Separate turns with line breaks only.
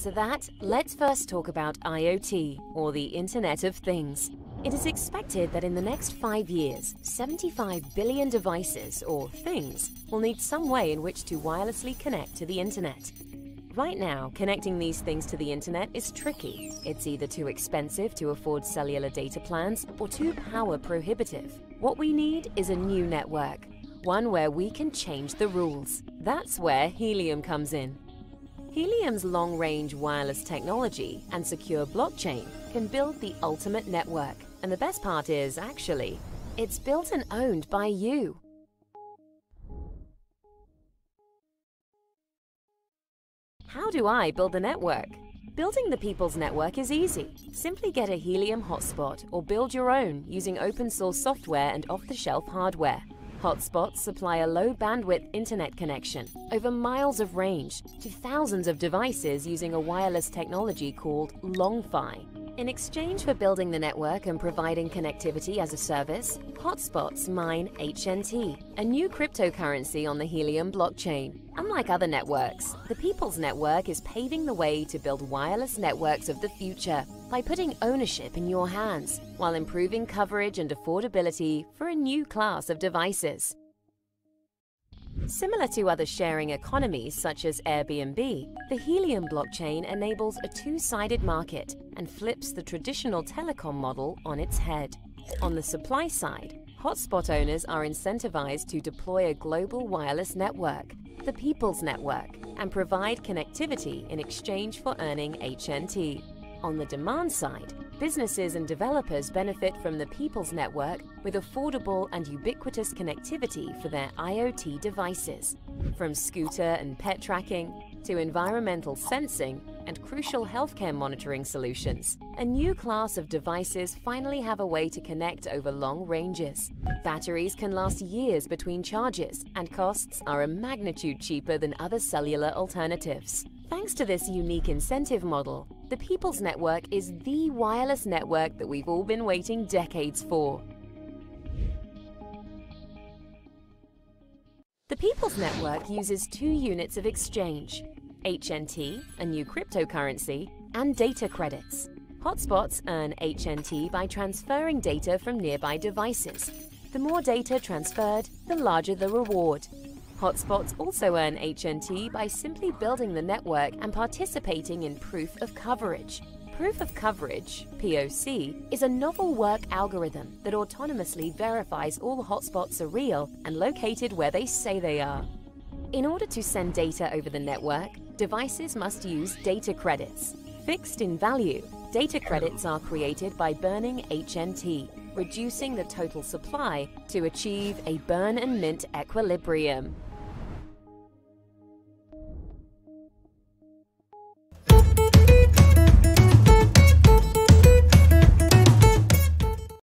answer that, let's first talk about IoT, or the Internet of Things. It is expected that in the next five years, 75 billion devices, or things, will need some way in which to wirelessly connect to the Internet. Right now, connecting these things to the Internet is tricky. It's either too expensive to afford cellular data plans or too power prohibitive. What we need is a new network, one where we can change the rules. That's where Helium comes in. Helium's long range wireless technology and secure blockchain can build the ultimate network. And the best part is, actually, it's built and owned by you. How do I build the network? Building the People's Network is easy. Simply get a Helium hotspot or build your own using open source software and off the shelf hardware. Hotspots supply a low bandwidth internet connection over miles of range to thousands of devices using a wireless technology called LongFi. In exchange for building the network and providing connectivity as a service, Hotspots mine HNT, a new cryptocurrency on the Helium blockchain. Unlike other networks, the People's Network is paving the way to build wireless networks of the future by putting ownership in your hands while improving coverage and affordability for a new class of devices. Similar to other sharing economies such as Airbnb, the Helium blockchain enables a two-sided market and flips the traditional telecom model on its head. On the supply side, hotspot owners are incentivized to deploy a global wireless network, the People's Network, and provide connectivity in exchange for earning HNT. On the demand side, businesses and developers benefit from the People's Network with affordable and ubiquitous connectivity for their IoT devices. From scooter and pet tracking to environmental sensing and crucial healthcare monitoring solutions, a new class of devices finally have a way to connect over long ranges. Batteries can last years between charges, and costs are a magnitude cheaper than other cellular alternatives. Thanks to this unique incentive model, the People's Network is the wireless network that we've all been waiting decades for. The People's Network uses two units of exchange HNT, a new cryptocurrency, and data credits. Hotspots earn HNT by transferring data from nearby devices. The more data transferred, the larger the reward. Hotspots also earn HNT by simply building the network and participating in proof of coverage. Proof of coverage, POC, is a novel work algorithm that autonomously verifies all hotspots are real and located where they say they are. In order to send data over the network, devices must use data credits. Fixed in value, data credits are created by burning HNT, reducing the total supply to achieve a burn and mint equilibrium.